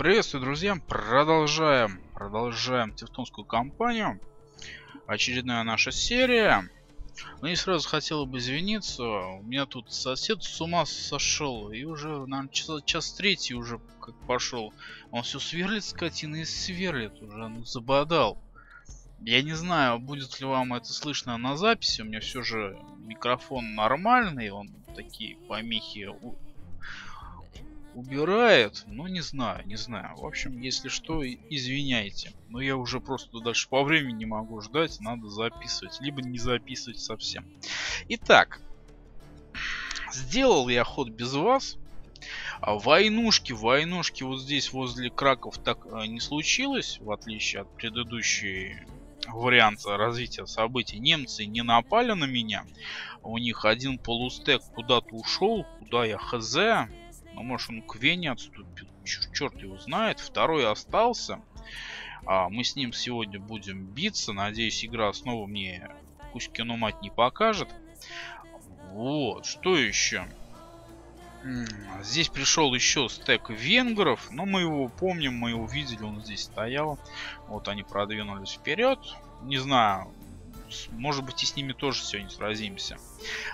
Приветствую, друзья! Продолжаем, продолжаем тевтонскую кампанию. Очередная наша серия. Ну и сразу хотел бы извиниться. У меня тут сосед с ума сошел. И уже, наверное, час, час третий уже как пошел. Он все сверлит скотина и сверлит. Уже ну, забодал. Я не знаю, будет ли вам это слышно на записи. У меня все же микрофон нормальный. Он такие помехи убирает, ну не знаю, не знаю. В общем, если что, извиняйте. Но я уже просто дальше по времени не могу ждать, надо записывать. Либо не записывать совсем. Итак, сделал я ход без вас. А войнушки, войнушки вот здесь возле Краков так э, не случилось, в отличие от предыдущей варианта развития событий. Немцы не напали на меня. У них один полустек куда-то ушел, куда я хз. Ну, может, он к Вене отступил. Черт его знает. Второй остался. А, мы с ним сегодня будем биться. Надеюсь, игра снова мне Кузькину мать не покажет. Вот, что еще? Здесь пришел еще стек венгров, но мы его помним, мы его видели, он здесь стоял. Вот они продвинулись вперед. Не знаю, может быть и с ними тоже сегодня сразимся.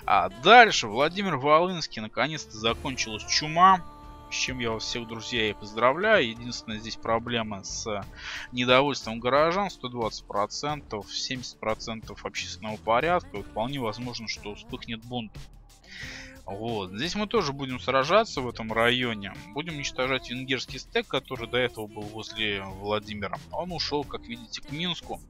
А дальше Владимир Волынский наконец-то закончилась чума. С чем я вас всех, друзья, и поздравляю. Единственная здесь проблема с недовольством горожан. 120%, 70% общественного порядка. И вполне возможно, что вспыхнет бунт. Вот. Здесь мы тоже будем сражаться в этом районе. Будем уничтожать венгерский стек, который до этого был возле Владимира. Он ушел, как видите, к Минску.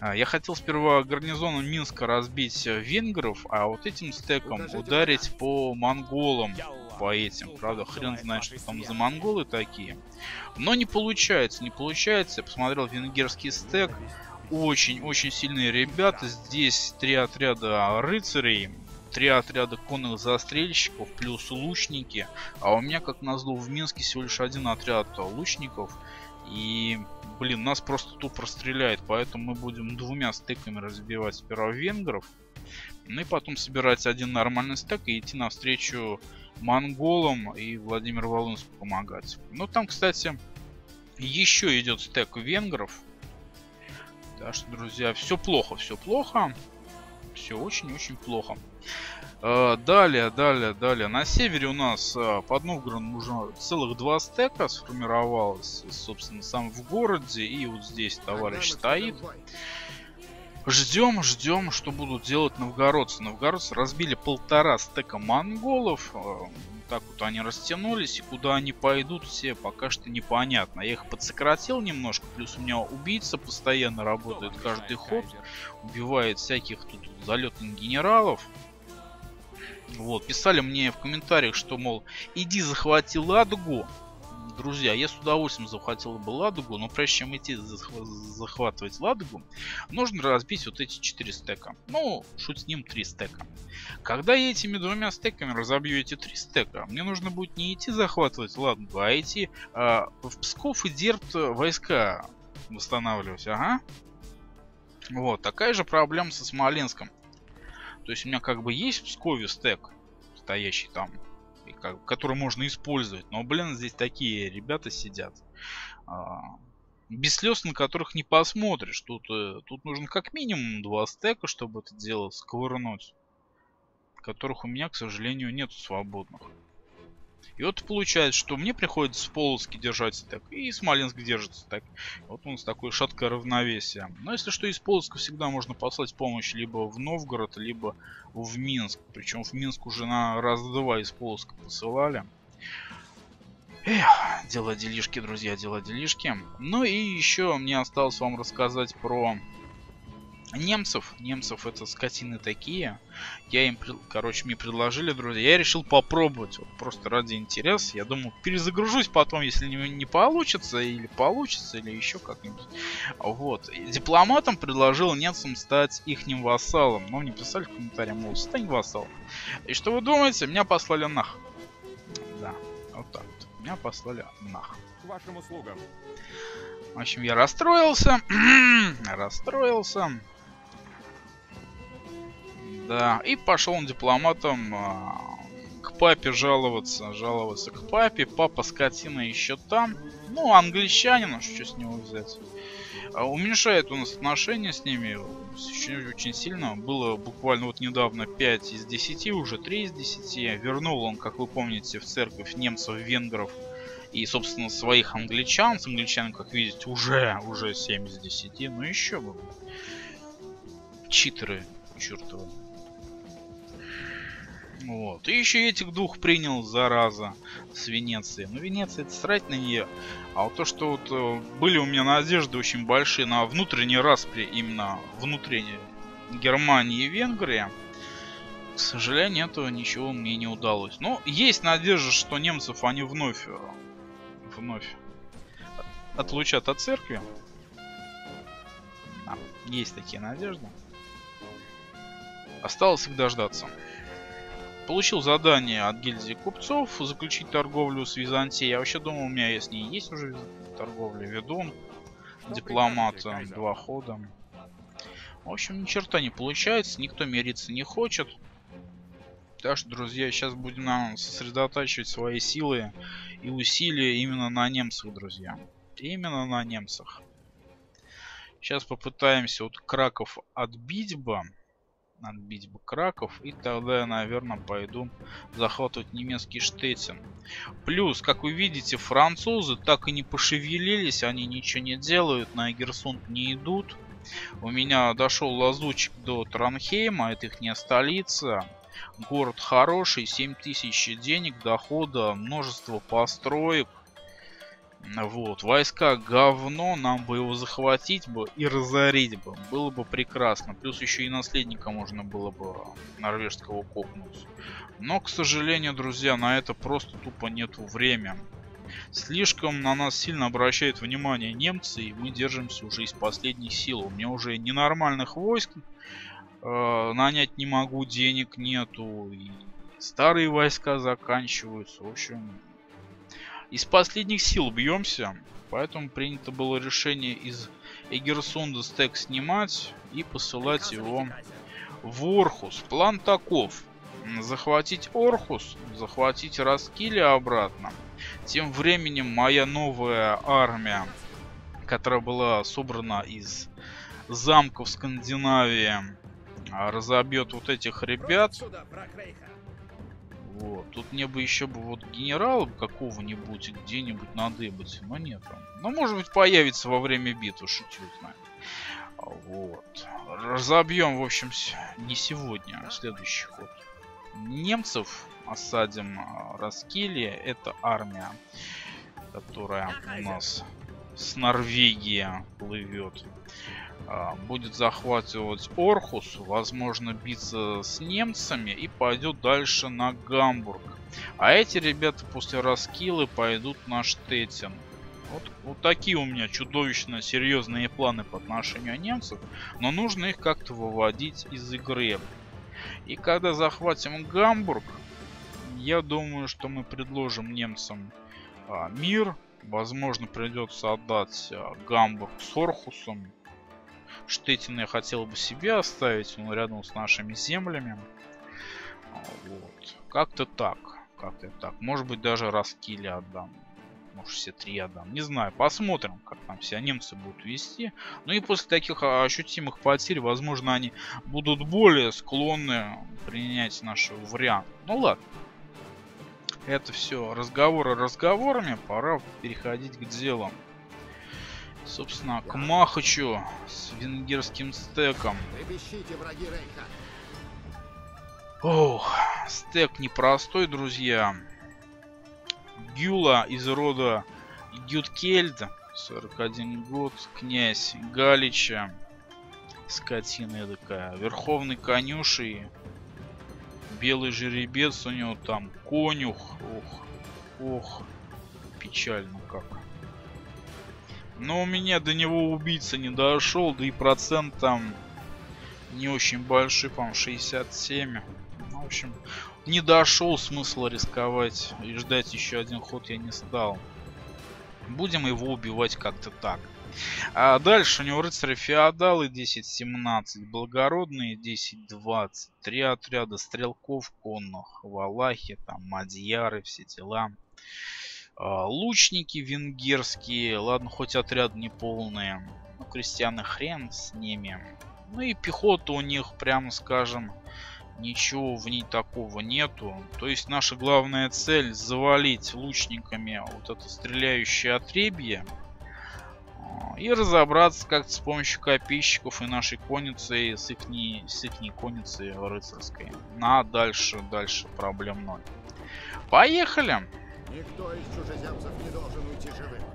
А, я хотел сперва гарнизоном Минска разбить э, венгров, а вот этим стеком ударить по монголам. По этим, правда, хрен знает, что там за монголы такие. Но не получается, не получается. Я посмотрел венгерский стек. Очень-очень сильные ребята. Здесь три отряда рыцарей, три отряда конных застрельщиков, плюс лучники. А у меня, как назло, в Минске всего лишь один отряд лучников. И блин, нас просто тупо расстреляет, поэтому мы будем двумя стеками разбивать сперва венгров, ну и потом собирать один нормальный стек и идти навстречу монголам и Владимиру Волынску помогать. Ну там, кстати, еще идет стек венгров. Так что, друзья, все плохо, все плохо. Все очень-очень плохо. Э, далее, далее, далее. На севере у нас э, под Новгородом уже целых два стека сформировалось, собственно, сам в городе. И вот здесь товарищ стоит. Ждем, ждем, что будут делать новгородцы. Новгородцы разбили полтора стека монголов. Э, так вот они растянулись. И куда они пойдут, все пока что непонятно. Я их подсократил немножко. Плюс у меня убийца постоянно работает каждый ход. Убивает всяких тут залетных генералов. Вот, писали мне в комментариях, что, мол, иди захвати Ладогу. Друзья, я с удовольствием захватил бы Ладогу, но прежде чем идти захватывать Ладогу, нужно разбить вот эти 4 стека. Ну, шут с ним 3 стека. Когда я этими двумя стеками разобью эти 3 стека, мне нужно будет не идти захватывать Ладогу, а идти э, в Псков и Дербт войска восстанавливать. Ага. Вот, такая же проблема со Смоленском. То есть у меня как бы есть в стек, стоящий там, и как, который можно использовать. Но, блин, здесь такие ребята сидят. А, без слез, на которых не посмотришь. Тут, э, тут нужно как минимум два стека, чтобы это дело сковырнуть. Которых у меня, к сожалению, нет свободных. И вот получается, что мне приходится в Полоцке держать стек, и Смоленск держит стек. Вот у нас такое шаткое равновесие. Но если что, из Полоцка всегда можно послать помощь либо в Новгород, либо в Минск. Причем в Минск уже на раз-два из Полоцка посылали. Эх, дела делишки, друзья, дела делишки. Ну и еще мне осталось вам рассказать про немцев. Немцев это скотины такие. Я им, короче, мне предложили, друзья. Я решил попробовать, вот, просто ради интереса. Я думаю, перезагружусь потом, если не, не получится, или получится, или еще как-нибудь. Вот. И дипломатом предложил немцам стать ихним вассалом. Но мне писали в комментариях, мол, стань вассалом. И что вы думаете? Меня послали нах. Да, вот так вот. Меня послали нах. К вашим услугам. В общем, я расстроился. расстроился. Да, и пошел он дипломатом э, к папе жаловаться, жаловаться к папе. Папа скотина еще там. Ну, англичанин, что с него взять. А уменьшает у нас отношения с ними очень, очень сильно. Было буквально вот недавно 5 из 10, уже 3 из 10. Вернул он, как вы помните, в церковь немцев, венгров и, собственно, своих англичан. С англичанами, как видите, уже, уже 7 из 10. Ну еще бы. Читеры чертовы. Вот. И еще этих двух принял, зараза, с Венеции. Ну, Венеция, это срать на нее. А вот то, что вот э, были у меня надежды очень большие на внутренний распри, именно внутренней Германии и Венгрии, к сожалению, этого ничего мне не удалось. Но есть надежда, что немцев они вновь, э, вновь отлучат от церкви. Да, есть такие надежды. Осталось их дождаться. Получил задание от гильдии купцов заключить торговлю с Византией. Я вообще думал, у меня с ней есть уже торговля. Ведун, дипломат, два хода. В общем, ни черта не получается, никто мириться не хочет. Так что, друзья, сейчас будем нам сосредотачивать свои силы и усилия именно на немцах, друзья. Именно на немцах. Сейчас попытаемся вот Краков отбить бы отбить бы Краков. И тогда я, наверное, пойду захватывать немецкий Штетин. Плюс, как вы видите, французы так и не пошевелились. Они ничего не делают, на Эгерсунд не идут. У меня дошел лазучик до Транхейма, это их не столица. Город хороший, 7000 денег, дохода, множество построек. Вот, войска говно, нам бы его захватить бы и разорить бы. Было бы прекрасно. Плюс еще и наследника можно было бы норвежского копнуть. Но, к сожалению, друзья, на это просто тупо нету времени. Слишком на нас сильно обращают внимание немцы, и мы держимся уже из последних сил. У меня уже ненормальных войск э, нанять не могу, денег нету, и старые войска заканчиваются. В общем, из последних сил бьемся, поэтому принято было решение из Эгерсунда стек снимать и посылать его в Орхус. План таков. Захватить Орхус, захватить Раскили обратно. Тем временем моя новая армия, которая была собрана из замков Скандинавии, разобьет вот этих ребят. Вот. Тут мне бы еще бы вот генерала какого-нибудь где-нибудь надыбать, но нет. Но может быть появится во время битвы, шучу знаю. Вот. Разобьем, в общем, не сегодня, а следующий ход. Немцев осадим а, Раскилия. Это армия, которая у нас с Норвегии плывет. А, будет захватывать Орхус, возможно биться с немцами и пойдет дальше на Гамбург. А эти ребята после раскилы пойдут на Штеттин. Вот, вот такие у меня чудовищно серьезные планы по отношению немцев, но нужно их как-то выводить из игры. И когда захватим Гамбург, я думаю, что мы предложим немцам а, мир. Возможно, придется отдать а, Гамбург с Орхусом. Штетина я хотел бы себе оставить, он рядом с нашими землями. Вот. Как-то так. Как-то так. Может быть даже Раскили отдам. Может все три отдам. Не знаю. Посмотрим, как там все немцы будут вести. Ну и после таких ощутимых потерь, возможно, они будут более склонны принять наш вариант. Ну ладно. Это все разговоры разговорами. Пора переходить к делам. Собственно, к Махачу с венгерским стеком. Ох, стек непростой, друзья. Гюла из рода Гюткельд, 41 год, князь Галича, скотина такая, верховный конюший, белый жеребец у него там, конюх, ох, ох, печально как. Но у меня до него убийца не дошел, да и процент там не очень большой, по-моему, 67. Ну, в общем, не дошел, смысла рисковать и ждать еще один ход я не стал. Будем его убивать как-то так. А дальше у него рыцари феодалы 10-17, благородные 10-20, три отряда стрелков конных, валахи, там, мадьяры, все дела. А, лучники венгерские, ладно, хоть отряд не полные, ну, крестьяны хрен с ними. Ну и пехота у них, прямо скажем, ничего в ней такого нету. То есть наша главная цель завалить лучниками вот это стреляющее отребье а, и разобраться как-то с помощью копейщиков и нашей конницы с их, с их конницей рыцарской. На дальше, дальше проблем ноль. Поехали! Никто из чужеземцев не должен уйти живым.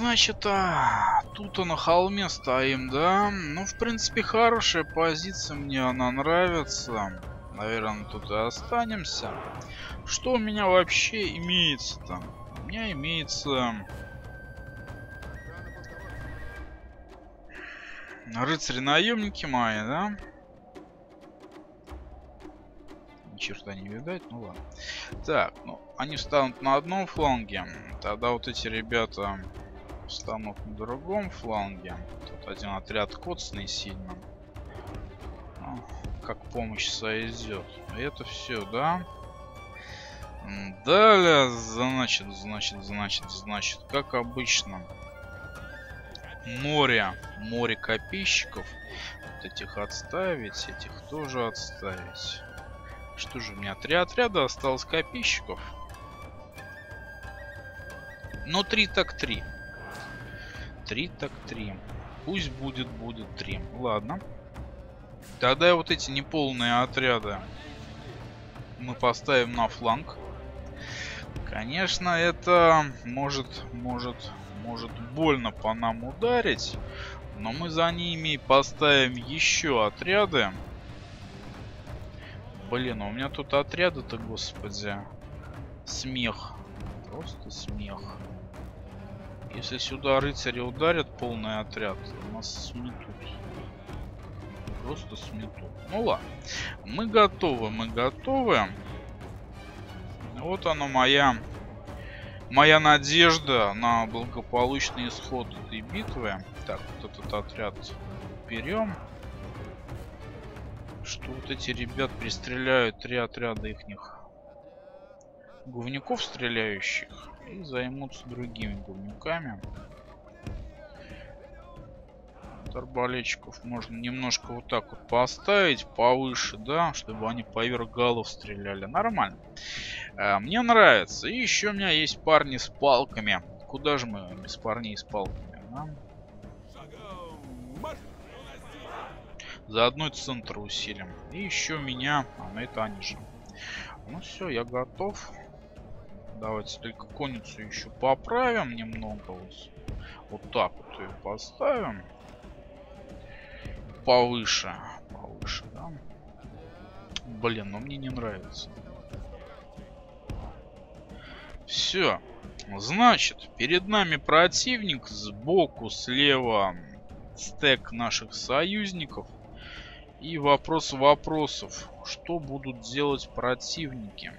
Значит, а, тут на холме стоим, да? Ну, в принципе, хорошая позиция, мне она нравится. Наверное, тут и останемся. Что у меня вообще имеется-то? У меня имеется... Рыцари-наемники мои, да? черта не видать, ну ладно. Так, ну, они встанут на одном фланге, тогда вот эти ребята встанут на другом фланге. Тут один отряд коцный сильно. Ну, как помощь сойдет. Это все, да? Далее, значит, значит, значит, значит, как обычно, море, море копейщиков. Вот этих отставить, этих тоже отставить. Что же у меня? Три отряда осталось копейщиков. Ну, три так три. Три так три. Пусть будет, будет три. Ладно. Тогда вот эти неполные отряды мы поставим на фланг. Конечно, это может, может, может больно по нам ударить. Но мы за ними поставим еще отряды. Блин, а у меня тут отряды-то, господи. Смех. Просто смех. Если сюда рыцари ударят полный отряд, нас сметут. Просто сметут. Ну ладно. Мы готовы, мы готовы. Вот она моя моя надежда на благополучный исход этой битвы. Так, вот этот отряд берем что вот эти ребят пристреляют три отряда их говнюков стреляющих и займутся другими говнюками. арбалетчиков можно немножко вот так вот поставить повыше, да, чтобы они поверх голов стреляли. Нормально. А, мне нравится. И еще у меня есть парни с палками. Куда же мы без парней с палками? Да? Заодно и центр усилим. И еще меня, а на это они же. Ну все, я готов. Давайте только конницу еще поправим немного. Вот, вот так вот ее поставим. Повыше. Повыше, да? Блин, но мне не нравится. Все. Значит, перед нами противник. Сбоку, слева стек наших союзников. И вопрос вопросов. Что будут делать противники?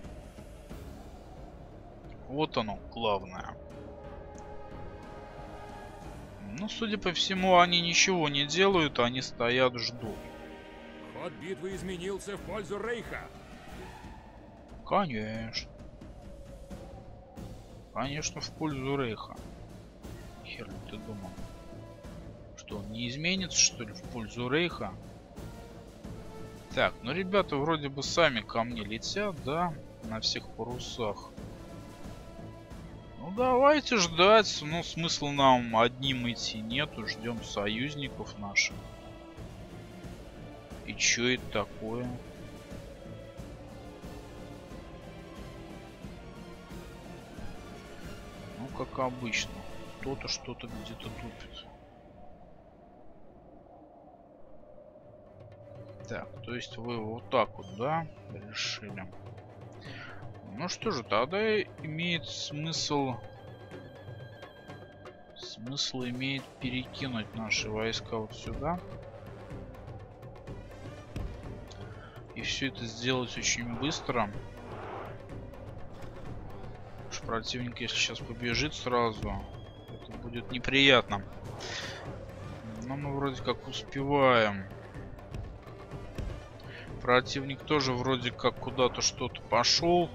Вот оно, главное. Ну, судя по всему, они ничего не делают, они стоят, ждут. Ход битвы изменился в пользу Рейха. Конечно. Конечно, в пользу Рейха. Хер ты думал? Что, он не изменится, что ли, в пользу Рейха? Так, ну ребята вроде бы сами ко мне летят, да, на всех парусах. Ну давайте ждать. Ну смысла нам одним идти нету. Ждем союзников наших. И чё это такое? Ну как обычно. Кто-то что-то где-то тупит. Так, то есть вы вот так вот, да, решили? Ну что же, тогда имеет смысл... Смысл имеет перекинуть наши войска вот сюда. И все это сделать очень быстро. Уж противник, если сейчас побежит сразу, это будет неприятно. Но мы вроде как успеваем. Противник тоже вроде как куда-то что-то пошел.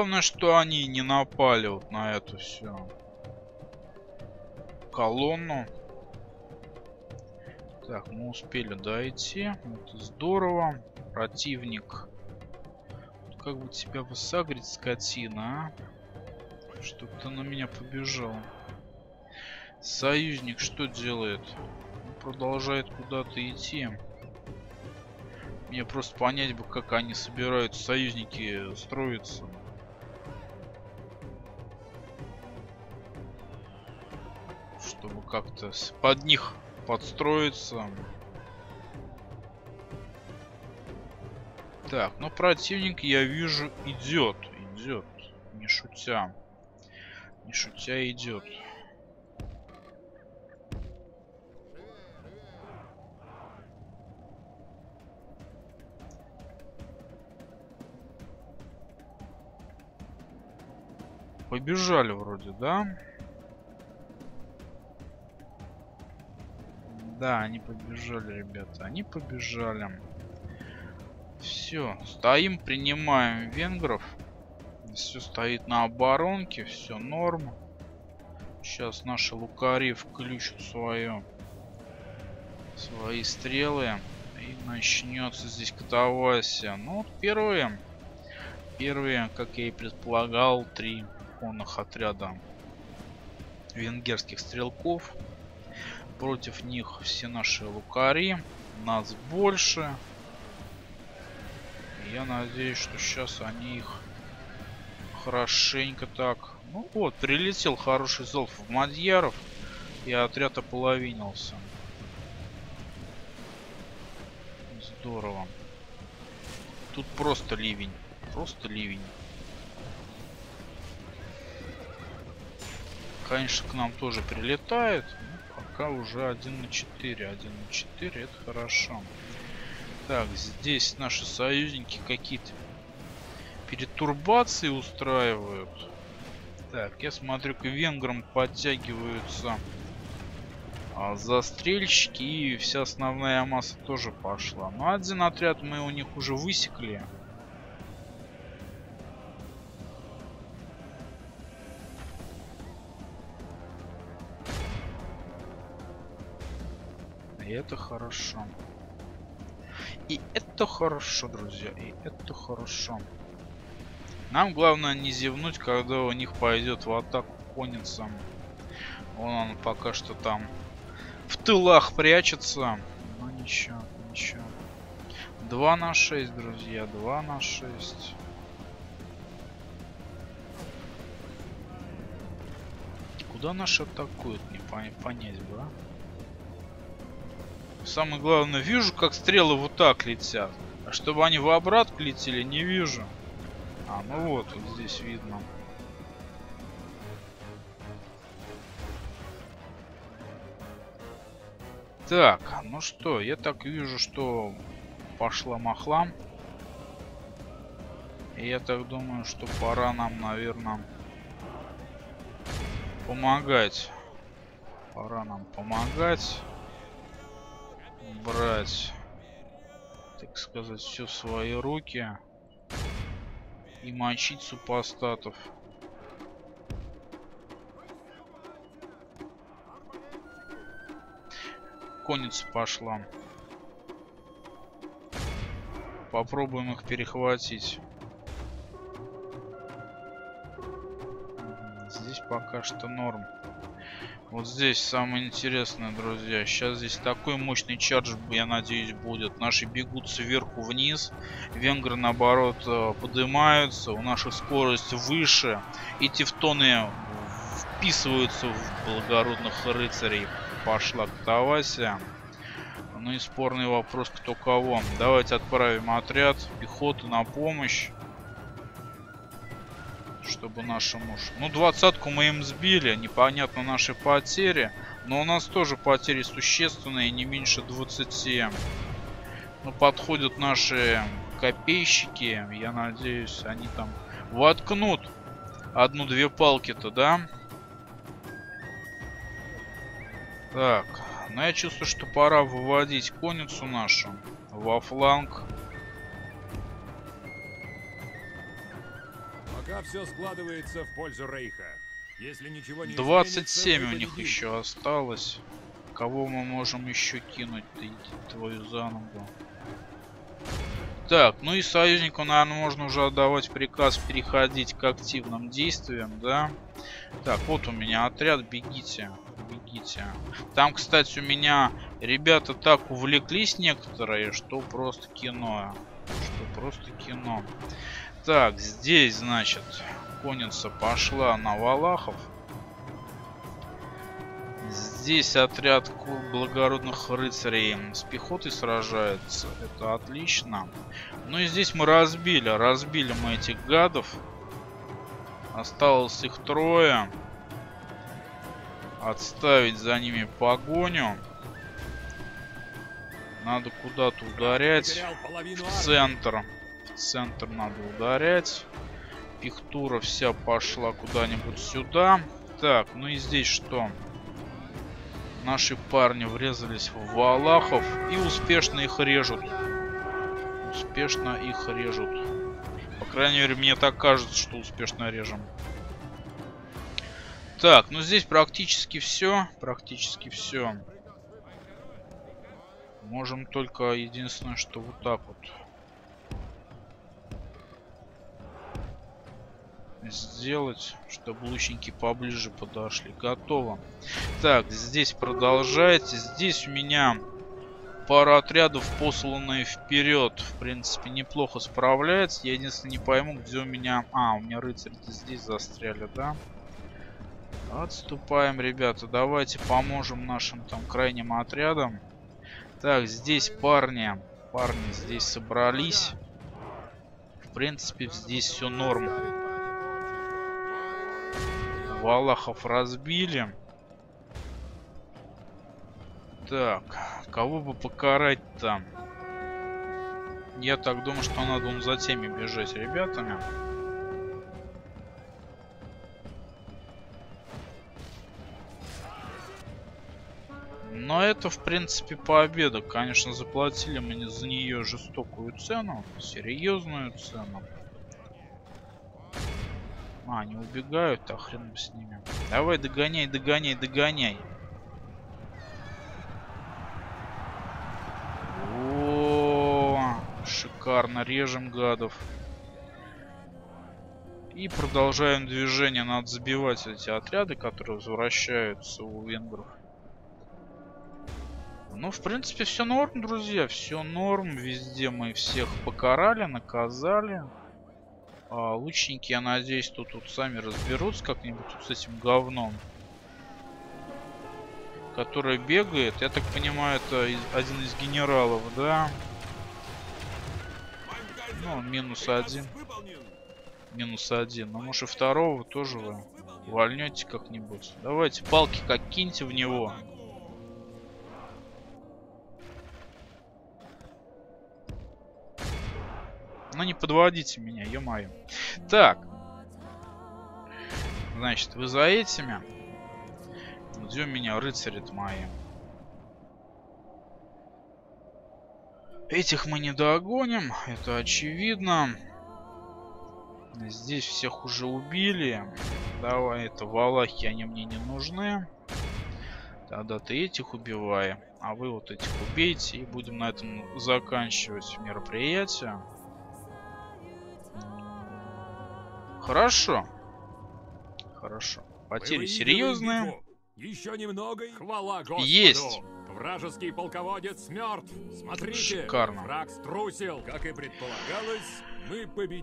Главное, что они не напали вот на эту всю колонну. Так, мы успели дойти. Это здорово. Противник как бы тебя высагрить, скотина, а? Чтоб ты на меня побежал. Союзник что делает? Он продолжает куда-то идти. Мне просто понять бы, как они собираются, союзники, строиться. Как-то под них подстроиться. Так, ну противник, я вижу, идет. Идет. Не шутя. Не шутя идет. Побежали вроде, да? Да, они побежали, ребята. Они побежали. Все, стоим, принимаем венгров. Все стоит на оборонке, все норм. Сейчас наши лукари включат свое, свои стрелы. И начнется здесь катавасия. Ну вот первые, первые, как я и предполагал, три конных отряда венгерских стрелков. Против них все наши лукари. Нас больше. Я надеюсь, что сейчас они их хорошенько так... Ну вот, прилетел хороший золф в Мадьяров, и отряд ополовинился. Здорово. Тут просто ливень. Просто ливень. Конечно, к нам тоже прилетает. Пока уже 1 на 4. 1 на 4 это хорошо. Так, здесь наши союзники какие-то перетурбации устраивают. Так, я смотрю, к венграм подтягиваются а, застрельщики и вся основная масса тоже пошла. Но один отряд мы у них уже высекли. И это хорошо. И это хорошо, друзья. И это хорошо. Нам главное не зевнуть, когда у них пойдет в атаку конница. Вон он пока что там в тылах прячется. Но ничего, ничего. 2 на 6, друзья. 2 на 6. Куда наши атакуют, не понять бы, а? Самое главное, вижу, как стрелы вот так летят. А чтобы они в обратку летели, не вижу. А, ну вот, вот здесь видно. Так, ну что, я так вижу, что пошла махла. И я так думаю, что пора нам, наверное, помогать. Пора нам помогать брать, так сказать, все в свои руки и мочить супостатов. Конница пошла. Попробуем их перехватить. Здесь пока что норм. Вот здесь самое интересное, друзья. Сейчас здесь такой мощный чардж, я надеюсь, будет. Наши бегут сверху вниз. Венгры, наоборот, э, поднимаются. У наших скорость выше. И тевтоны вписываются в благородных рыцарей. Пошла катавасия. Ну и спорный вопрос, кто кого. Давайте отправим отряд пехоты на помощь чтобы нашему... Ну, двадцатку мы им сбили, непонятно наши потери. Но у нас тоже потери существенные, не меньше 20. Ну, подходят наши копейщики. Я надеюсь, они там воткнут одну-две палки-то, да? Так, ну я чувствую, что пора выводить конницу нашу во фланг. Пока все складывается в пользу Рейха. Если ничего не 27 у них еще осталось. Кого мы можем еще кинуть? Ты твою за ногу. Так, ну и союзнику, наверное, можно уже отдавать приказ переходить к активным действиям, да? Так, вот у меня отряд, бегите, бегите. Там, кстати, у меня ребята так увлеклись некоторые, что просто кино. Что просто кино. Так, здесь, значит, конница пошла на Валахов. Здесь отряд благородных рыцарей с пехотой сражается. Это отлично. Ну и здесь мы разбили. Разбили мы этих гадов. Осталось их трое. Отставить за ними погоню. Надо куда-то ударять. В центр центр надо ударять. Пихтура вся пошла куда-нибудь сюда. Так, ну и здесь что? Наши парни врезались в Валахов и успешно их режут. Успешно их режут. По крайней мере, мне так кажется, что успешно режем. Так, ну здесь практически все. Практически все. Можем только единственное, что вот так вот сделать, чтобы лучники поближе подошли. Готово. Так, здесь продолжайте. Здесь у меня пара отрядов, посланные вперед. В принципе, неплохо справляется. Я единственное не пойму, где у меня... А, у меня рыцари здесь застряли, да? Отступаем, ребята. Давайте поможем нашим там крайним отрядам. Так, здесь парни. Парни здесь собрались. В принципе, здесь все норм. Валахов разбили. Так, кого бы покарать там? Я так думаю, что надо он за теми бежать ребятами. Но это, в принципе, победа. Конечно, заплатили мы за нее жестокую цену, серьезную цену. А, они убегают, а хрен бы с ними. Давай, догоняй, догоняй, догоняй. О, шикарно, режем гадов. И продолжаем движение. Надо забивать эти отряды, которые возвращаются у венгров. Ну, в принципе, все норм, друзья. Все норм. Везде мы всех покарали, наказали. А, лучники, я надеюсь, тут, тут сами разберутся как-нибудь с этим говном. Который бегает. Я так понимаю, это из, один из генералов, да? Ну, минус один. Минус один. Ну, может, и второго тоже вы вольнете как-нибудь. Давайте палки как киньте в него. Ну не подводите меня, ё-моё. Так. Значит, вы за этими. Где у меня рыцари мои? Этих мы не догоним, это очевидно. Здесь всех уже убили. Давай, это валахи, они мне не нужны. Тогда ты этих убивай, а вы вот этих убейте. И будем на этом заканчивать мероприятие. Хорошо. Хорошо. Потери серьезные. Еще немного и... Хвала Господу! Есть. Вражеский полководец мертв. Смотрите, Шикарно. враг струсил. Как и предполагалось.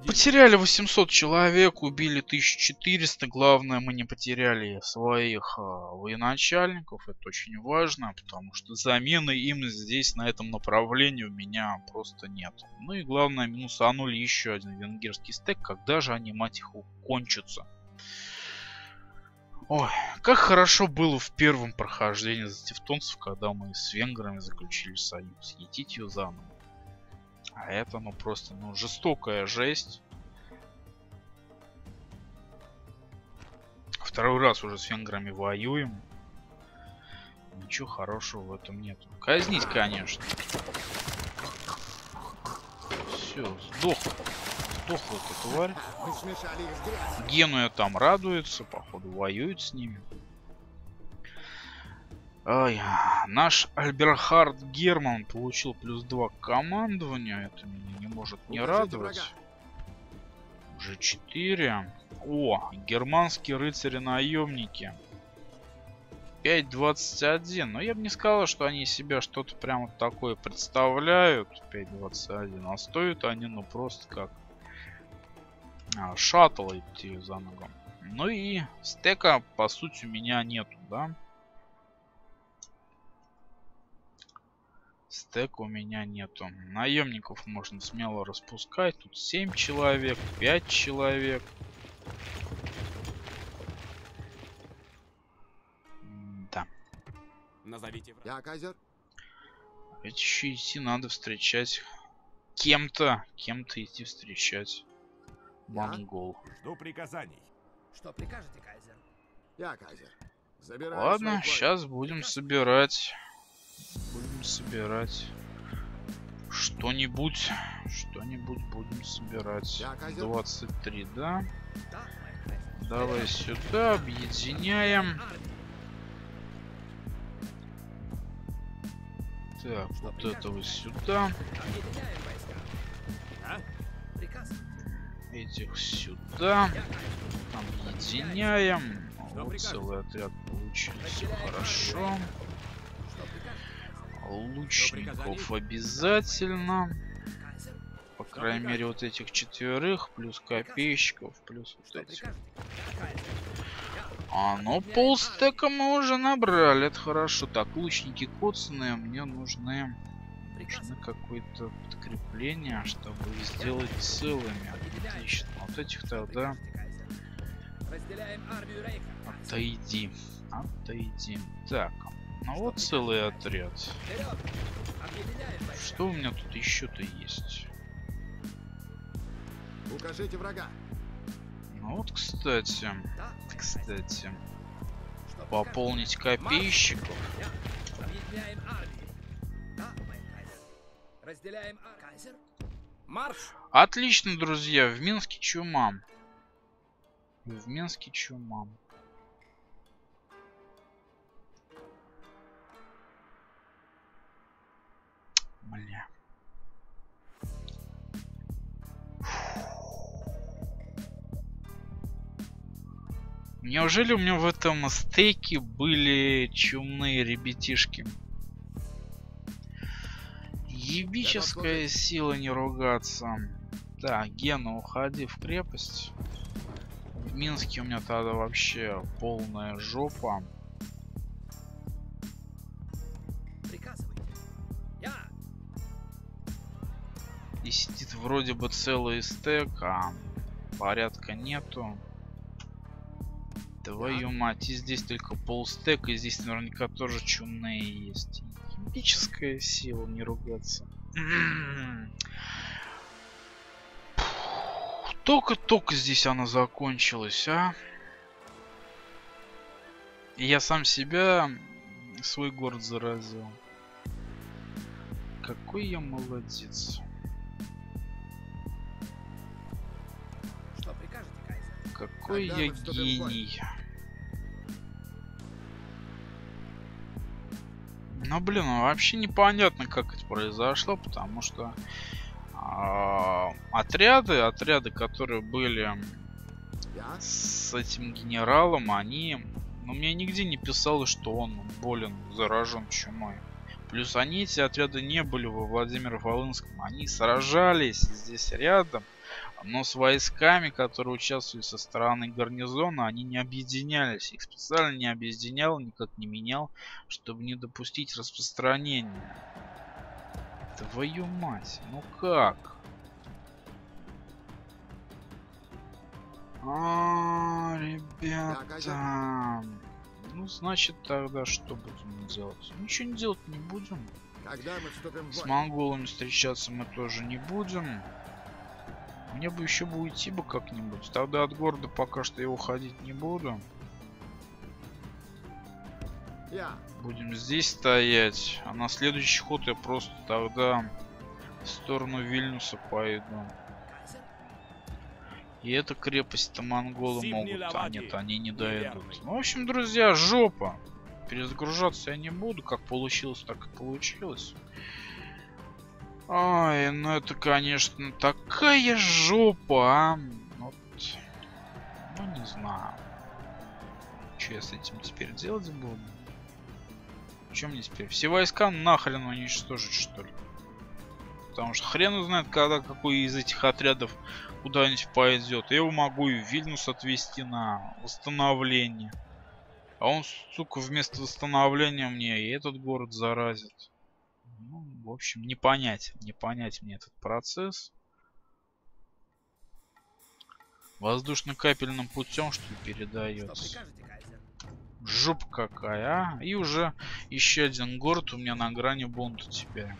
Потеряли 800 человек, убили 1400. Главное, мы не потеряли своих а, военачальников. Это очень важно, потому что замены им здесь, на этом направлении, у меня просто нет. Ну и главное, минусанули еще один венгерский стек. Когда же они, мать их, кончатся? Ой, как хорошо было в первом прохождении за тевтонцев, когда мы с венграми заключили союз. Едите ее заново. А это, ну просто, ну, жестокая жесть. Второй раз уже с венграми воюем. Ничего хорошего в этом нет. Казнить, конечно. Все, сдох. Сдохла эта тварь. Генуя там радуется, походу воюет с ними. Ай, наш Альберхард Герман получил плюс 2 к командованию. Это меня не может не Укажите радовать. врага. Уже 4. О, германские рыцари-наемники. 5.21. Но я бы не сказал, что они себя что-то прямо такое представляют. 5.21. А стоят они, ну, просто как а, шаттл идти за ногу. Ну и стека, по сути, у меня нету, да? Стека у меня нету. Наемников можно смело распускать. Тут 7 человек, 5 человек. Да. Назовите врага. Я кайзер. Ведь еще идти надо встречать кем-то. Кем-то идти встречать. Монгол. Жду приказаний. Что прикажете, кайзер? Я кайзер. Забираю Ладно, сейчас будем собирать. Будем собирать. Что-нибудь. Что-нибудь будем собирать. Я козел. 23, да? Давай сюда, объединяем. Так, вот этого сюда. А? Этих сюда. Объединяем. Вот целый отряд получился. Хорошо. Лучников обязательно. По крайней мере, вот этих четверых, плюс копейщиков, плюс вот этих. А, ну полстека мы уже набрали, это хорошо. Так, лучники коцаные, мне нужны, нужны какое-то подкрепление, чтобы их сделать целыми. Отлично. Вот этих тогда отойди. Отойди. Так, ну вот целый отряд. Вперед! Объединяем войска. Что у меня тут еще-то есть? Укажите врага. Ну вот, кстати, Да, кстати, Что пополнить копейщиков. Объединяем армии. Да. Разделяем. Кайзер? Марш! Отлично, друзья, в Минске чума. В Минске чума. Бля. Неужели у меня в этом стейке были чумные ребятишки? Ебическая сила не ругаться. Так, Гена, уходи в крепость. В Минске у меня тогда вообще полная жопа. И сидит вроде бы целый стек, а порядка нету. Твою мать, и здесь только полстека, и здесь наверняка тоже чумные есть. Ебическая сила, не ругаться. Только-только здесь она закончилась, а? И я сам себя, свой город заразил. Какой я молодец. Какой Когда я гений. Ну блин, ну, вообще непонятно, как это произошло, потому что а, отряды, отряды, которые были с этим генералом, они Но мне нигде не писалось, что он болен, заражен чумой. Плюс они, эти отряды, не были во Владимиро-Волынском. Они сражались здесь рядом. Но с войсками, которые участвовали со стороны гарнизона, они не объединялись. Их специально не объединял, никак не менял, чтобы не допустить распространения. Твою мать, ну как? А, ребята. Ну, значит, тогда что будем делать? Ничего не делать не будем. Когда мы вступим в С монголами встречаться мы тоже не будем. Мне бы еще бы уйти бы как-нибудь. Тогда от города пока что я уходить не буду. Будем здесь стоять. А на следующий ход я просто тогда в сторону Вильнюса пойду. И эта крепость-то монголы могут, а нет, они не дойдут. Ну, в общем, друзья, жопа. Перезагружаться я не буду, как получилось, так и получилось. Ай, ну это, конечно, такая жопа, а. Вот, ну, не знаю. Что я с этим теперь делать буду? Чем мне теперь? Все войска нахрен уничтожить, что ли? Потому что хрен узнает, когда какой из этих отрядов куда-нибудь пойдет. Я его могу и в Вильнюс отвезти на восстановление. А он, сука, вместо восстановления мне и этот город заразит. Ну, в общем, не понять. Не понять мне этот процесс. Воздушно-капельным путем, что ли, передается. Жопа какая, а? И уже еще один город у меня на грани бунта теперь.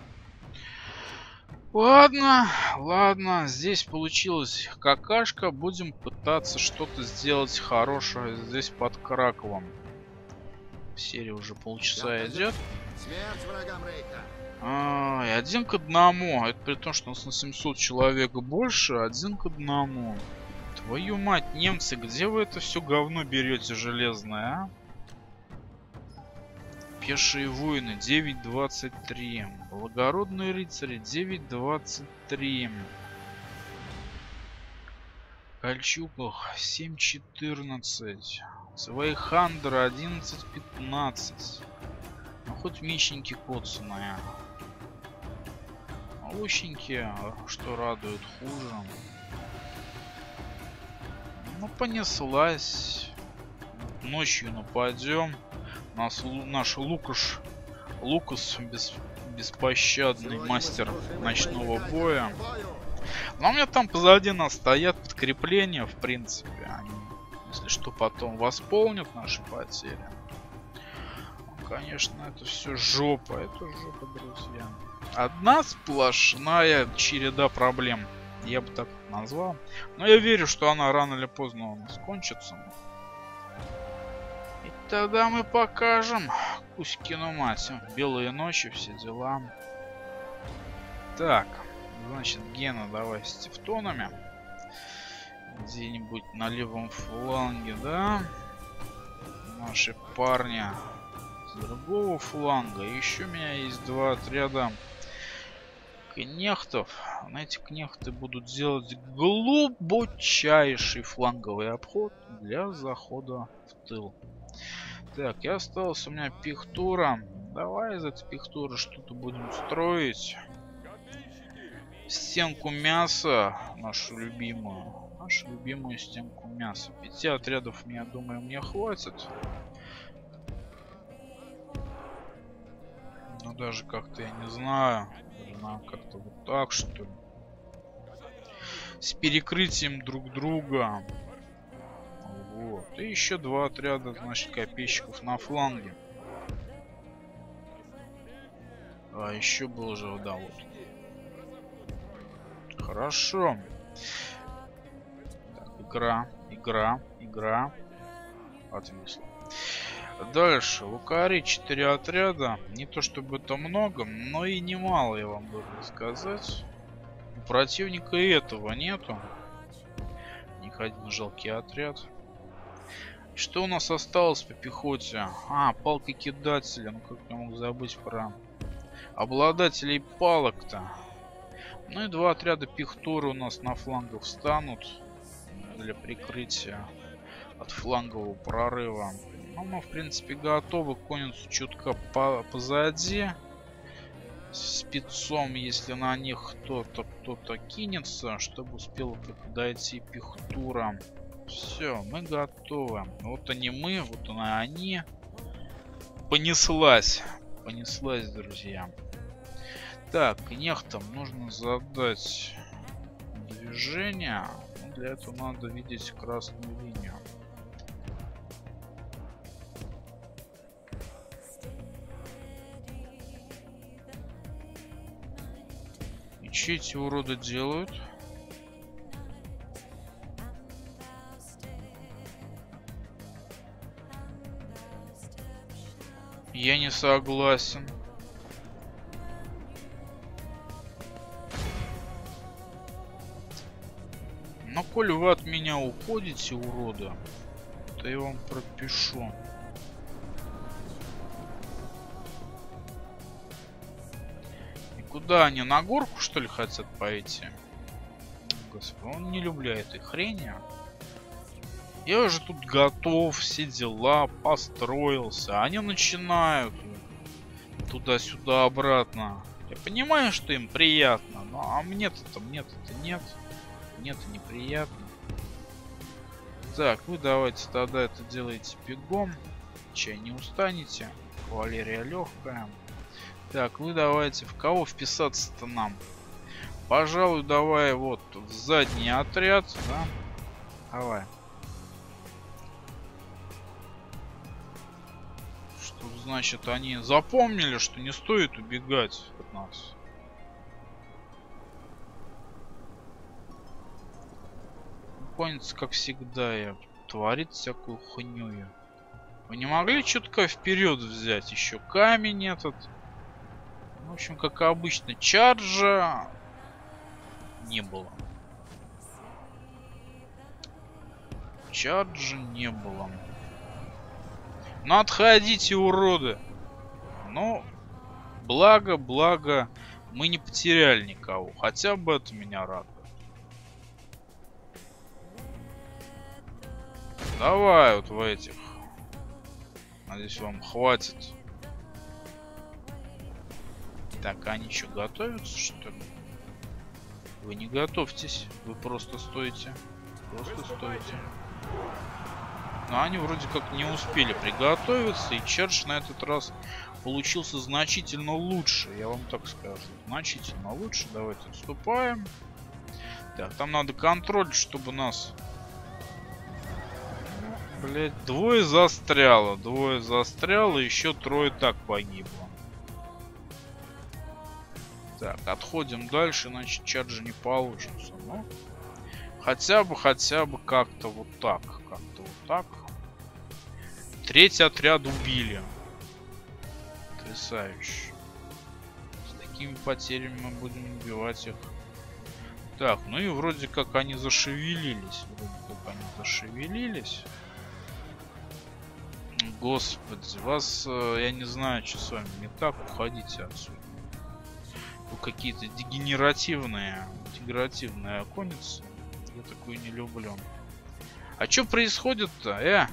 Ладно, ладно, здесь получилась какашка. Будем пытаться что-то сделать хорошее здесь под Краковом. Серия уже полчаса идет. Смерть врагам Рейха. Ай, один к одному. Это при том, что у нас на 700 человек больше. Один к одному. Твою мать, немцы, где вы это все говно берете железное, а? Пешие воины 9.23. Благородные рыцари 9.23. Кольчугах 7.14. Свейхандер 11.15. Ну хоть мечники коцаные. А лучники, что радует, хуже. Ну понеслась. Ночью нападем. Нас, наш Лукаш, Лукас без, беспощадный мастер ночного боя. кайзер. К бою. Но у меня там позади нас стоят подкрепления, в принципе. Они, если что, потом восполнят наши потери. Ну, конечно, это все жопа. Это жопа, друзья. Одна сплошная череда проблем. Я бы так назвал. Но я верю, что она рано или поздно у нас кончится. И тогда мы покажем Кузькину мать. Белые ночи, все дела. Так. Значит, Гена, давай с тефтонами. Где-нибудь на левом фланге, да? Наши парни с другого фланга. Еще у меня есть два отряда кнехтов. Эти кнехты будут делать глубочайший фланговый обход для захода в тыл. Так, и осталась у меня пихтура. Давай из этой пихтуры что-то будем строить стенку мяса, нашу любимую. Нашу любимую стенку мяса. Пяти отрядов, я думаю, мне хватит. Но даже как-то я не знаю. Надо как-то вот так, что ли. С перекрытием друг друга. Вот. И еще два отряда, значит, копейщиков на фланге. А еще был же, вот. Хорошо. Так, игра, игра, игра. Отвисло. Дальше. Лукари 4 отряда. Не то чтобы это много, но и немало, я вам должен сказать. У противника этого нету. Них один жалкий отряд. Что у нас осталось по пехоте? А, палка кидателя. Ну как я мог забыть про обладателей палок-то? Ну и два отряда пихтуры у нас на флангах встанут для прикрытия от флангового прорыва. Ну, мы, в принципе, готовы. Конницу чутка по позади. Спецом, если на них кто-то кто-то кинется, чтобы успел дойти пихтура. Все, мы готовы. Вот они мы, вот они. Понеслась. Понеслась, друзья. Так, нехтам нужно задать движение. Но для этого надо видеть красную линию. Что эти уроды делают? Я не согласен. Но коль вы от меня уходите, урода, то я вам пропишу. Куда они? На горку, что ли, хотят пойти? Господи, он не люблю этой хрени. Я уже тут готов, все дела, построился. Они начинают туда-сюда обратно. Я понимаю, что им приятно, но а мне-то мне-то нет. Мне-то неприятно. Так, вы давайте тогда это делаете бегом. Чай не устанете. Кавалерия легкая. Так, вы давайте в кого вписаться-то нам? Пожалуй, давай вот в задний отряд, да? Давай. Что значит они запомнили, что не стоит убегать от нас. Японец, как всегда, я творит всякую хуйню. Вы не могли четко вперед взять? Еще камень этот. В общем, как обычно, чарджа не было. Чарджа не было. Ну, отходите, уроды. Ну, благо, благо, мы не потеряли никого. Хотя бы это меня радует. Давай вот в этих. Надеюсь, вам хватит. Так, они еще готовятся, что ли? Вы не готовьтесь, вы просто стоите. Просто стоите. Но они вроде как не успели приготовиться, и Черч на этот раз получился значительно лучше, я вам так скажу. Значительно лучше. Давайте отступаем. Так, там надо контроль, чтобы нас Блять, двое застряло, двое застряло, еще трое так погибло. Так, отходим дальше, иначе чарджи не получится. Ну, хотя бы, хотя бы как-то вот так, как-то вот так. Третий отряд убили. Потрясающе. С такими потерями мы будем убивать их. Так, ну и вроде как они зашевелились. Вроде как они зашевелились. Господи, вас, э, я не знаю, что с вами не так, уходите отсюда. Вы какие-то дегенеративные, дегенеративные оконницы. Я такую не люблю. А что происходит-то, э?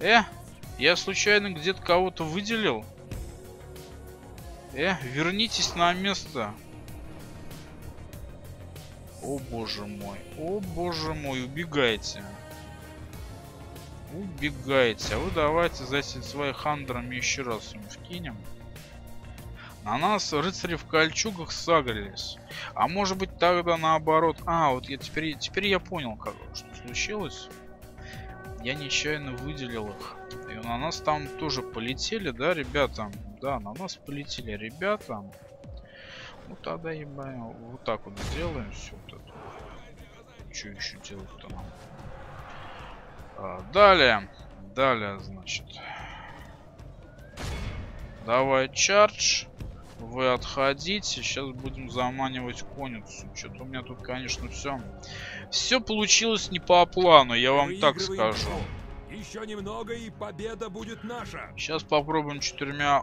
Э? Я случайно где-то кого-то выделил? Э, вернитесь на место. О боже мой, о боже мой, убегайте. Убегаете. А вы давайте за своих хандрами еще раз им вкинем. На нас рыцари в кольчугах сагрились. А может быть тогда наоборот. А, вот я теперь, теперь я понял, как, что случилось. Я нечаянно выделил их. И на нас там тоже полетели, да, ребята? Да, на нас полетели ребята. Ну тогда ебаем. Вот так вот сделаем все вот это. Что еще делать-то нам? А, далее. Далее, значит. Давай чардж. Вы отходите. Сейчас будем заманивать конницу. Что-то у меня тут, конечно, все. Все получилось не по плану, я вам так скажу. Еще немного и победа будет наша. Сейчас попробуем четырьмя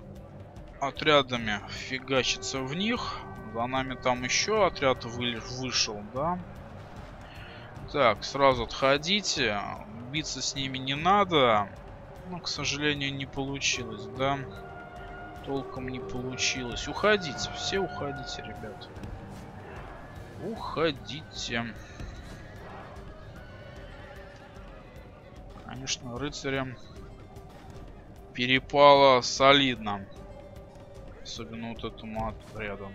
отрядами фигачиться в них. За нами там еще отряд вы... вышел, да? Так, сразу отходите биться с ними не надо. Но, к сожалению, не получилось, да? Толком не получилось. Уходите, все уходите, ребят. Уходите. Конечно, рыцарям перепало солидно. Особенно вот этому отряду.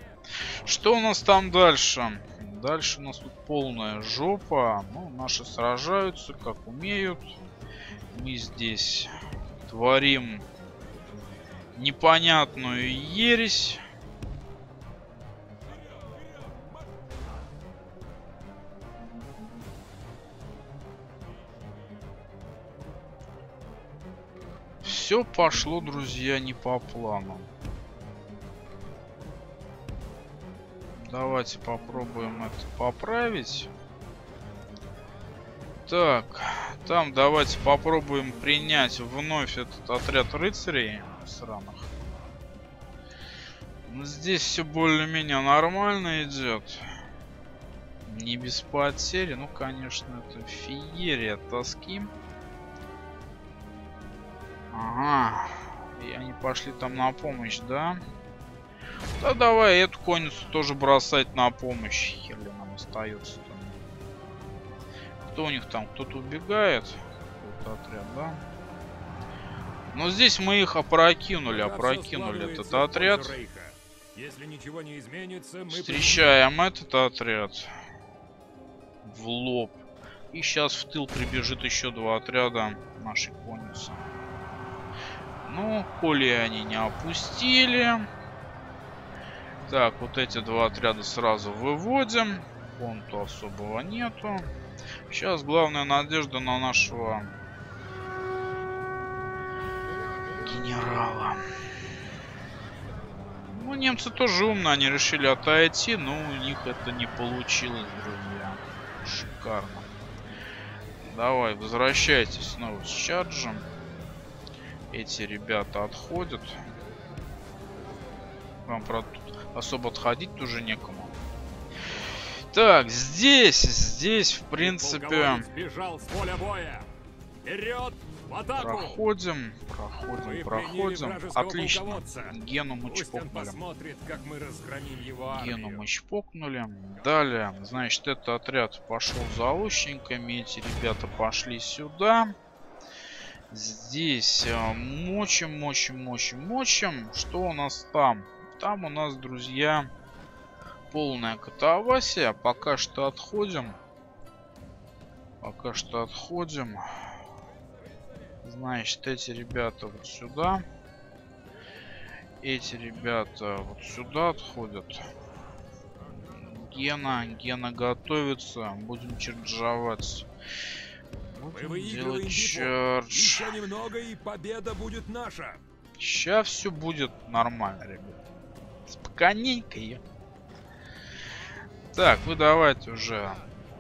Что у нас там дальше? Дальше у нас тут полная жопа. Ну, наши сражаются как умеют. Мы здесь творим непонятную ересь. Все пошло, друзья, не по плану. Давайте попробуем это поправить. Так, там давайте попробуем принять вновь этот отряд рыцарей сраных. Ну, здесь все более-менее нормально идет. Не без потери. Ну, конечно, это феерия тоски. Ага. И они пошли там на помощь, да? Да давай эту конницу тоже бросать на помощь. Хер ли нам остается там. Кто у них там? Кто-то убегает? Какой-то отряд, да? Но здесь мы их опрокинули, опрокинули этот отряд. Если ничего не изменится, мы Встречаем этот отряд в лоб. И сейчас в тыл прибежит еще два отряда нашей конницы. Ну, коли они не опустили. Так, вот эти два отряда сразу выводим. Понту особого нету. Сейчас главная надежда на нашего генерала. Ну, немцы тоже умно, они решили отойти, но у них это не получилось, друзья. Шикарно. Давай, возвращайтесь снова с чарджем. Эти ребята отходят. Вам, правда, тут особо отходить уже некому. Так, здесь, здесь, в принципе... Вперед! В атаку! Проходим, проходим, Мы проходим. Отлично. полководца. Гену мы Пусть чпокнули. посмотрит, как мы разгромим его армию. Гену мы чпокнули. Далее, значит, этот отряд пошел за лучниками. Эти ребята пошли сюда. Здесь э, мочим, мочим, мочим, мочим. Что у нас там? Там у нас, друзья, полная катавасия. Пока что отходим. Пока что отходим. Значит, эти ребята вот сюда. Эти ребята вот сюда отходят. Гена, Гена готовится. Будем черджовать. Будем делать чердж. Еще немного, и победа будет наша. Сейчас все будет нормально, ребят. Спокойненько ее. Так, вы давайте уже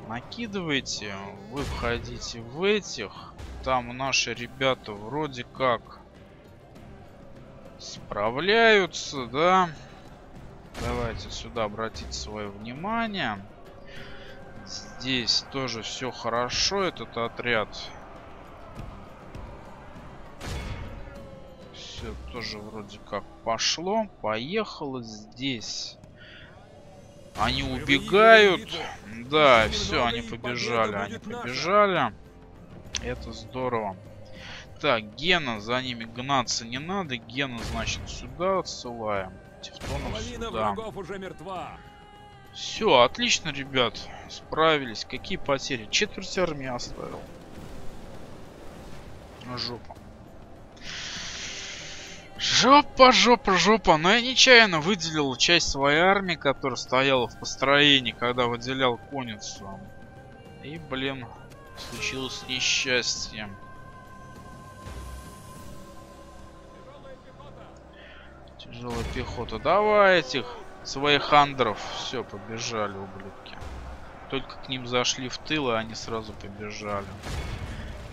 накидывайте. Вы входите в этих. Там наши ребята вроде как справляются, да? Давайте сюда обратить свое внимание. Здесь тоже все хорошо, этот отряд. Все тоже вроде как пошло. Поехало здесь. Они убегают. Да, все, они побежали. Они побежали. Это здорово. Так, Гена, за ними гнаться не надо. Гена, значит, сюда отсылаем. Тевтонов Половина сюда. врагов уже мертва. Все, отлично, ребят. Справились. Какие потери? Четверть армии оставил. Жопа. Жопа, жопа, жопа. Но я нечаянно выделил часть своей армии, которая стояла в построении, когда выделял конницу. И, блин, случилось несчастье. Тяжелая пехота. Давай этих своих андеров. Все, побежали, ублюдки. Только к ним зашли в тыл, и они сразу побежали.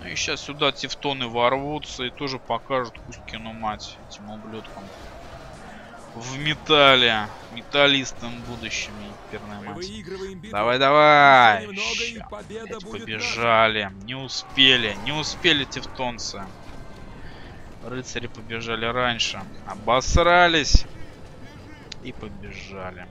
Ну и сейчас сюда тевтоны ворвутся и тоже покажут Кузькину мать этим ублюдкам. в металле. Металлистом будущим, еперная Мы мать. Давай, давай. Ща. будет побежали. Не успели. Не успели тевтонцы. Рыцари побежали раньше. Обосрались. И побежали.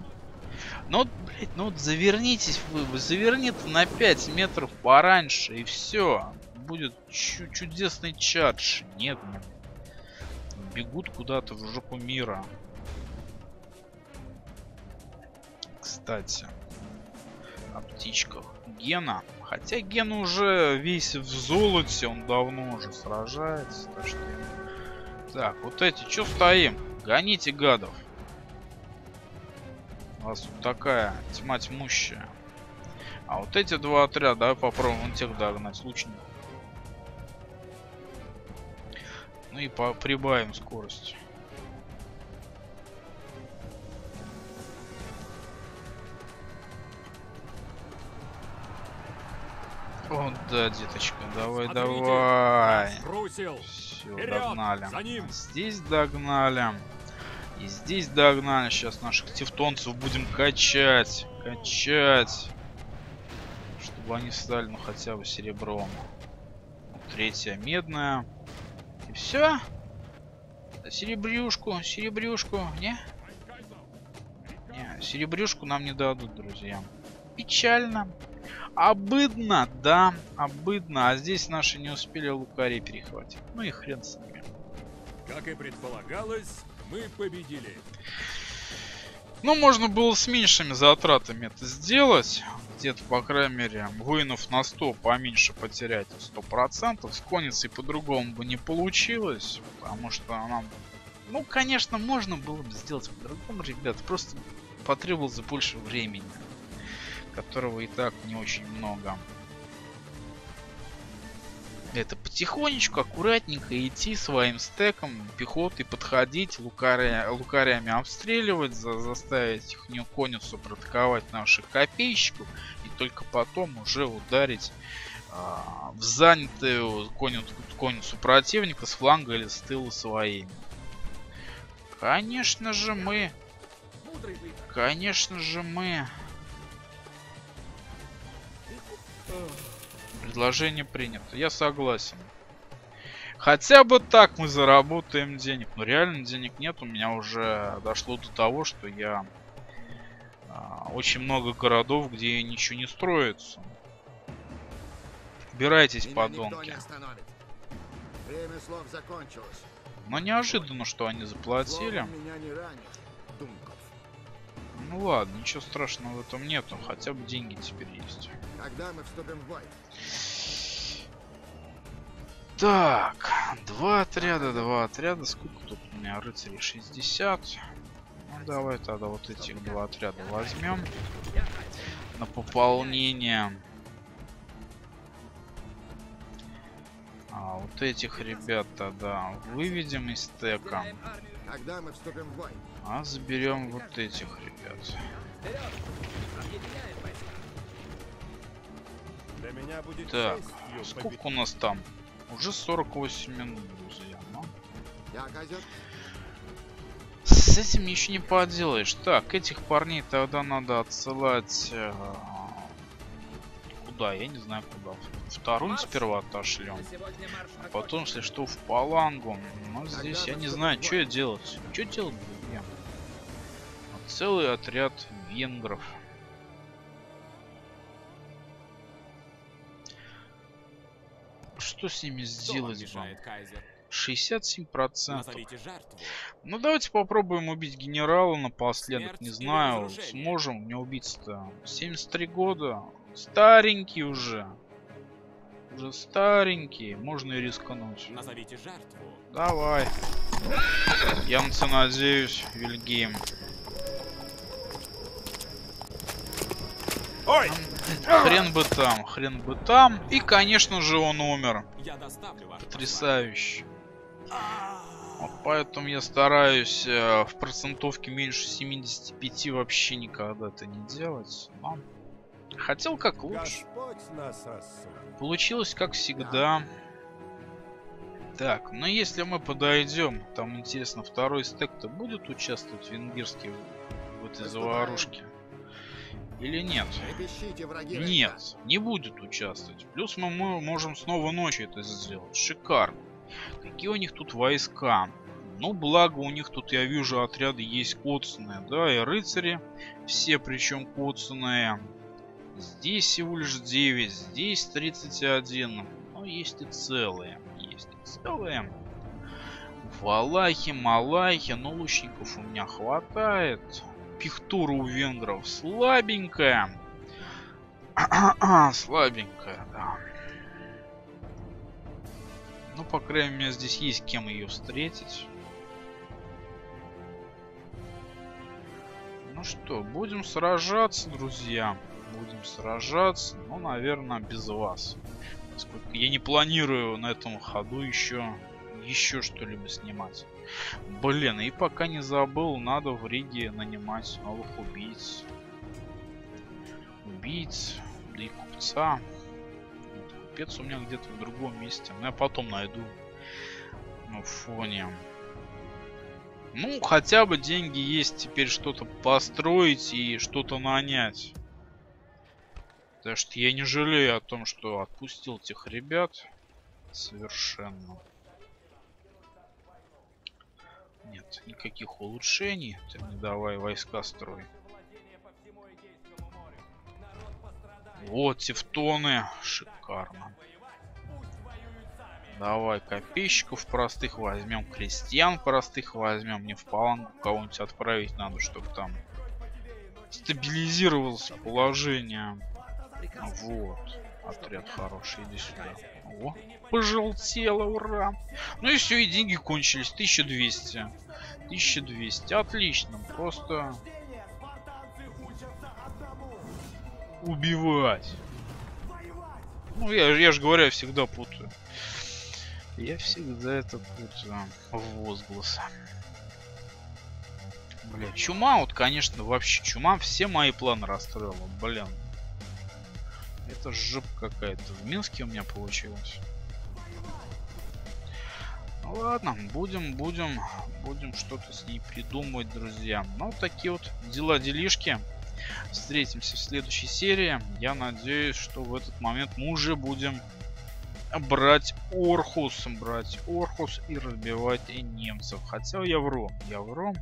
Ну, вот, блядь, ну вот завернитесь вы. вы Заверни-то на 5 метров пораньше. И все. Будет чу- чудесный чадж. Нет, нет. Бегут куда-то в жопу мира. Кстати. О птичках. Гена. Хотя Гена уже весь в золоте, он давно уже сражается. Так, что... так вот эти, что стоим? Гоните гадов. У вас тут такая тьма тьмущая. А вот эти два отряда, давай попробуем тех догнать, лучников. Ну и по прибавим скорость. О, да, деточка, давай, Смотрите, давай. Все, догнали. за ним. Здесь догнали. И здесь догнали. Сейчас наших тевтонцев будем качать. Качать. Чтобы они стали, ну, хотя бы серебром. Третья медная. И все? Серебрюшку, серебрюшку, не? Не, серебрюшку нам не дадут, друзья. Печально. Обыдно, да, обыдно. А здесь наши не успели лукарей перехватить. Ну и хрен с ними. Как и предполагалось, мы победили. Ну, можно было с меньшими затратами это сделать. Где-то, по крайней мере, воинов на 100 поменьше потерять 100%. С конницей по-другому бы не получилось. Потому что нам... Ну, конечно, можно было бы сделать по-другому, ребят. Просто потребовалось больше времени. Которого и так не очень много. Это потихонечку, аккуратненько идти своим стеком пехотой, подходить, лукаря, лукарями обстреливать, за, заставить их конницу проатаковать наших копейщиков и только потом уже ударить а, в занятую конницу, конницу противника с фланга или с тыла своими. Конечно же мы, конечно же мы. Предложение принято. Я согласен. Хотя бы так мы заработаем денег. Но реально денег нет. У меня уже дошло до того, что я... а, очень много городов, где ничего не строится. Убирайтесь, подонки. Время слов закончилось. Но неожиданно, что они заплатили. Ну ладно, ничего страшного в этом нету. Хотя бы деньги теперь есть. Когда мы вступим в бой? Так, два отряда, два отряда. Сколько тут у меня рыцарей? 60. Ну давай тогда вот этих два отряда возьмем на пополнение. А вот этих ребят тогда выведем из стека. Разделяем армию. Когда мы вступим в бой? А заберем вот этих ребят. Так, сколько победить. у нас там? Уже 48 минут, друзья. Ну, Я козет? С этим ничего не поделаешь. Так, этих парней тогда надо отсылать... э, Куда? Я не знаю куда. Вторую Марш! сперва отошлем. А потом, если что, в Палангу. Но здесь я не знаю, что я делать. Что делать, друзья? Вот Целый отряд венгров. Что с ними сделать? вам? мешает, Кайзер? 67%. Назовите жертву. Ну давайте попробуем убить генерала напоследок. Смерть Не знаю, сможем мне убить-то. 73 года. Старенький уже. Уже старенький. Можно и рискнуть. Назовите жертву. Давай. Я на тебя надеюсь, Вильгейм. Ой! Хрен бы там, хрен бы там. И, конечно же, он умер. Потрясающе. Вот поэтому я стараюсь э, в процентовке меньше 75 вообще никогда это не делать. Но хотел как лучше. Получилось как всегда. Так, ну если мы подойдем, там интересно, второй стек-то будет участвовать венгерский в этой заварушке? Или нет? Нет, не будет участвовать. Плюс мы, мо- можем снова ночью это сделать. Шикарно. Какие у них тут войска? Ну, благо у них тут, я вижу, отряды есть коцанные, да, и рыцари. Все причем коцанные. Здесь всего лишь 9, здесь 31. Но есть и целые. Есть и целые. Валахи, малахи, но лучников у меня хватает. Пихтура у венгров слабенькая. Слабенькая, да. Ну, по крайней мере, здесь есть кем ее встретить. Ну что, будем сражаться, друзья. Будем сражаться. Ну, наверное, без вас. Поскольку я не планирую на этом ходу еще еще что-либо снимать. Блин, и пока не забыл, надо в Риге нанимать новых убийц. Убийц, да и купца. Купец у меня где-то в другом месте. Но я потом найду на фоне. Ну, хотя бы деньги есть теперь что-то построить и что-то нанять. Так что я не жалею о том, что отпустил этих ребят. Совершенно. Нет, никаких улучшений. Ты мне давай войска строй. Вот тевтоны. Шикарно. Давай копейщиков простых возьмем, крестьян простых возьмем. Не в палангу кого-нибудь отправить надо, чтобы там стабилизировалось положение. Вот. Отряд хороший, иди сюда. О, пожелтело, ура. Ну и все, и деньги кончились. 1200. 1200. Отлично. Просто... Убивать. Ну, я, я же говорю, я всегда путаю. Я всегда это путаю. Возглас. Бля, чума вот, конечно, вообще чума все мои планы расстроила. Блин. Это жопа какая-то. В Минске у меня получилось. Ну ладно, будем, будем, будем что-то с ней придумывать, друзья. Ну, такие вот дела-делишки. Встретимся в следующей серии. Я надеюсь, что в этот момент мы уже будем брать Орхус. Брать Орхус и разбивать и немцев. Хотя я вру, я вру.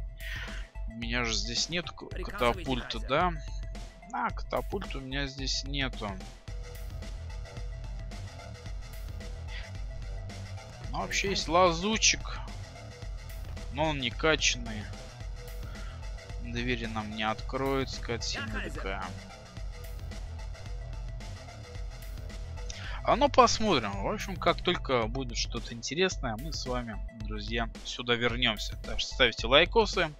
У меня же здесь нет катапульта, да? А, катапульт у меня здесь нету. Ну, вообще есть лазучик. Но он не качанный. Двери нам не откроют, скотина кайзер. такая. А ну посмотрим. В общем, как только будет что-то интересное, мы с вами, друзья, сюда вернемся. Так что ставьте лайкосы.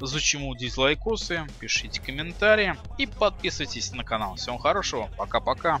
Зачему дизлайкосы, пишите комментарии и подписывайтесь на канал. Всем хорошего, пока-пока.